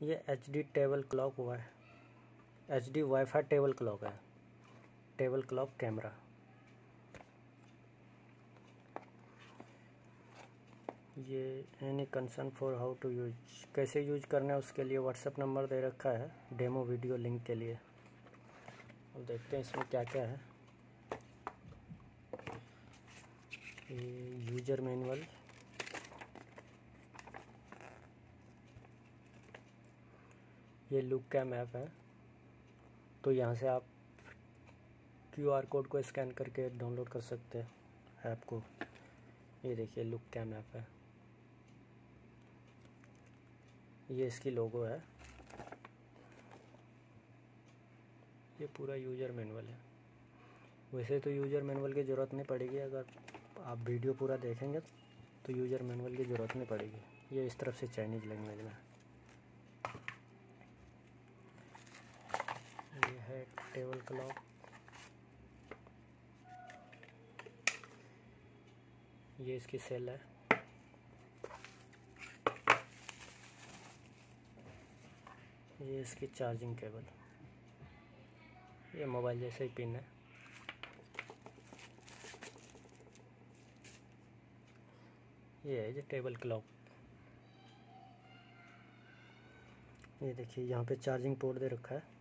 ये H D table clock हुआ है। H D wifi table clock है। टेबल क्लॉक कैमरा ये any concern for how to use कैसे यूज़ करना है उसके लिए व्हाट्सएप नंबर दे रखा है डेमो वीडियो लिंक के लिए। अब देखते हैं इसमें क्या क्या है। ये यूज़र मैनुअल ये लुक कैम ऐप है। तो यहाँ से आप क्यू आर कोड को स्कैन करके डाउनलोड कर सकते हैं ऐप को। ये देखिए लुक कैम ऐप है। ये इसकी लोगो है। ये पूरा यूज़र मैनुअल है। वैसे तो यूज़र मैनुअल की ज़रूरत नहीं पड़ेगी। अगर आप वीडियो पूरा देखेंगे तो यूज़र मैनुअल की ज़रूरत नहीं पड़ेगी। ये इस तरफ़ से चाइनीज़ लैंग्वेज में है टेबल क्लॉक। ये इसकी सेल है। ये इसकी चार्जिंग केबल। ये मोबाइल जैसे ही पिन है। ये है जो टेबल क्लॉक। ये देखिए, यहाँ पे चार्जिंग पोर्ट दे रखा है।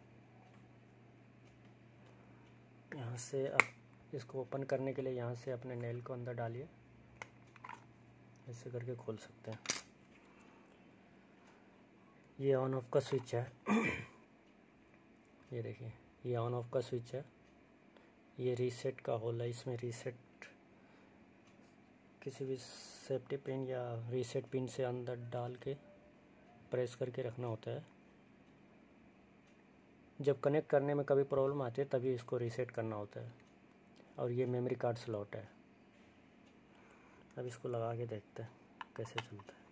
यहाँ से आप इसको ओपन करने के लिए यहाँ से अपने नेल को अंदर डालिए। ऐसे करके खोल सकते हैं। ये ऑन ऑफ़ का स्विच है। ये देखिए, ये ऑन ऑफ़ का स्विच है। ये रीसेट का होल है, इसमें रीसेट किसी भी सेफ्टी पिन या रीसेट पिन से अंदर डाल के प्रेस करके रखना होता है। जब कनेक्ट करने में कभी प्रॉब्लम आती है, तभी इसको रीसेट करना होता है। और ये मेमोरी कार्ड स्लॉट है। अब इसको लगा के देखते हैं, कैसे चलता है।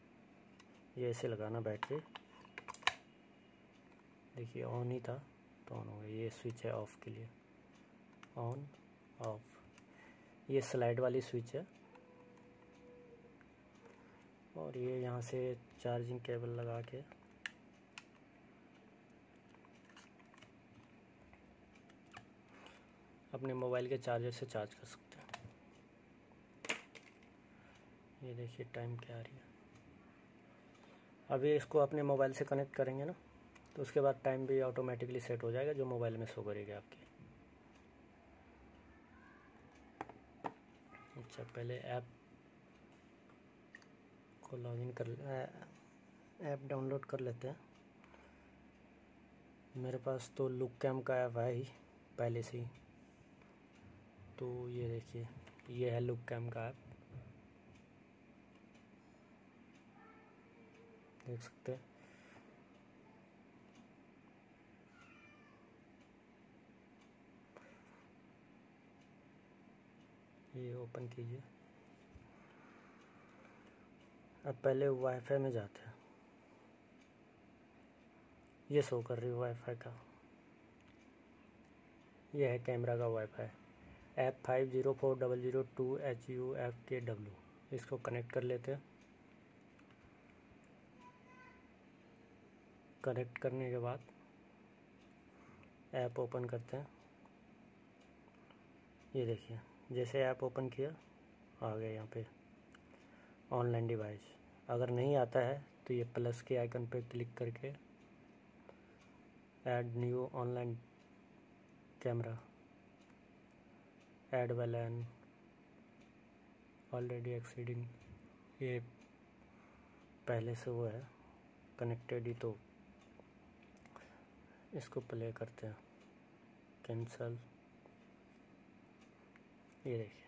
ये ऐसे लगाना बैटरी देखिए ऑन ही था तो ऑन हो गया। ये स्विच है ऑफ़ के लिए। ऑन ऑफ़ ये स्लाइड वाली स्विच है। और ये यहाँ से चार्जिंग केबल लगा के अपने मोबाइल के चार्जर से चार्ज कर सकते हैं। ये देखिए टाइम क्या आ रही है। अभी इसको अपने मोबाइल से कनेक्ट करेंगे ना तो उसके बाद टाइम भी ऑटोमेटिकली सेट हो जाएगा, जो मोबाइल में शो करेगी आपकी। अच्छा पहले ऐप को लॉगिन कर ऐप डाउनलोड कर लेते हैं। मेरे पास तो लुक कैम का ऐप है ही, पहले से ही। तो ये देखिए, ये है लुक कैम का ऐप देख सकते हैं। ये ओपन कीजिए। अब पहले वाईफाई में जाते हैं। ये शो कर रही है वाईफाई का। ये है कैमरा का wifi F five zero four double zero two H U F K W इसको कनेक्ट कर लेते हैं। कनेक्ट करने के बाद ऐप ओपन करते हैं। ये देखिए, जैसे ऐप ओपन किया, आ गया यहाँ पे। ऑनलाइन डिवाइस अगर नहीं आता है तो ये प्लस के आइकन पे क्लिक करके add new online camera add Waylon already exceeding ये पहले से वो है कनेक्टेड ही तो। इसको प्ले करते हैं। कैंसल ये देखिए।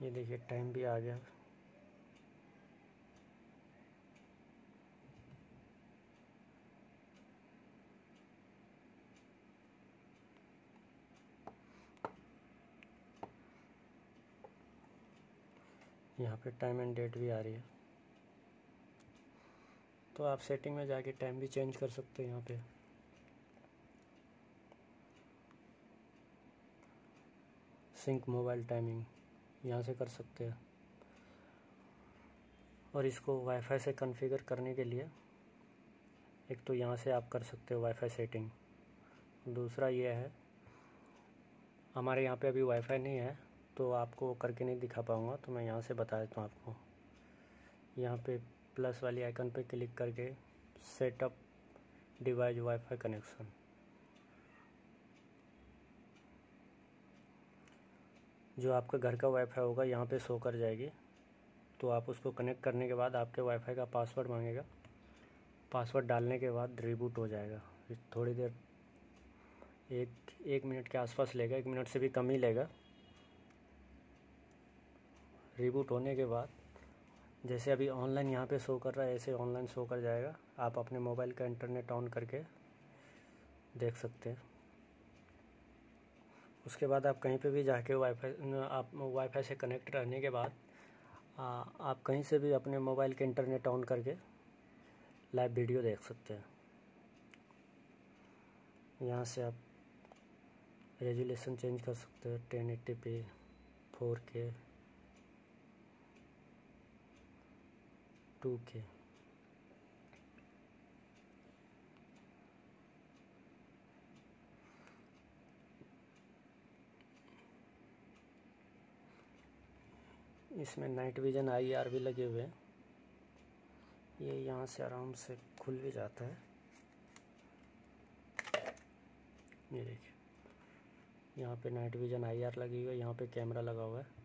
ये देखिए टाइम भी आ गया। यहाँ पे टाइम एंड डेट भी आ रही है। तो आप सेटिंग में जाके टाइम भी चेंज कर सकते हैं यहाँ पे। सिंक मोबाइल टाइमिंग यहाँ से कर सकते हैं। और इसको वाईफाई से कॉन्फ़िगर करने के लिए एक तो यहाँ से आप कर सकते हो वाईफाई सेटिंग दूसरा ये है, हमारे यहाँ पे अभी वाईफाई नहीं है तो आपको करके नहीं दिखा पाऊँगा तो मैं यहाँ से बता देता हूँ आपको। यहाँ पे प्लस वाली आइकन पे क्लिक करके सेटअप डिवाइस वाईफाई कनेक्शन जो आपके घर का वाईफाई होगा, यहाँ पे शो कर जाएगी। तो आप उसको कनेक्ट करने के बाद आपके वाईफाई का पासवर्ड मांगेगा। पासवर्ड डालने के बाद रिबूट हो जाएगा। थोड़ी देर, एक एक मिनट के आसपास लेगा, एक मिनट से भी कम ही लेगा। रिबूट होने के बाद, जैसे अभी ऑनलाइन यहाँ पे शो कर रहा है, ऐसे ऑनलाइन शो कर जाएगा। आप अपने मोबाइल का इंटरनेट ऑन करके देख सकते हैं। उसके बाद आप कहीं पे भी जाके वाईफाई आप वाईफाई से कनेक्ट रहने के बाद आ, आप कहीं से भी अपने मोबाइल के इंटरनेट ऑन करके लाइव वीडियो देख सकते हैं। यहाँ से आप रेजुलेशन चेंज कर सकते हैं ten eighty P four K two K इसमें नाइट विजन आई आर भी लगे हुए हैं। ये यहाँ से आराम से खुल भी जाता है। ये देखिए, यहाँ पे नाइट विजन आई आर लगी हुई है, यहाँ पे कैमरा लगा हुआ है।